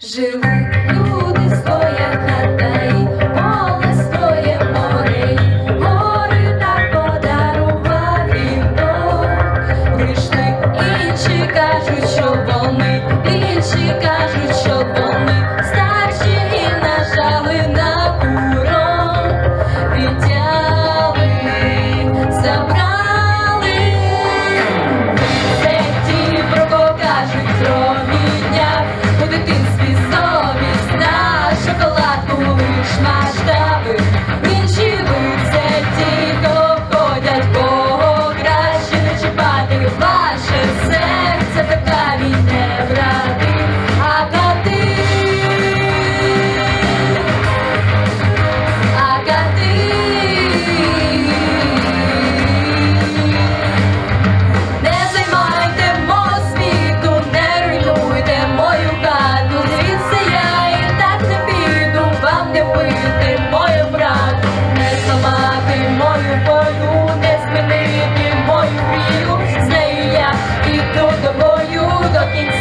Жили люди своя looking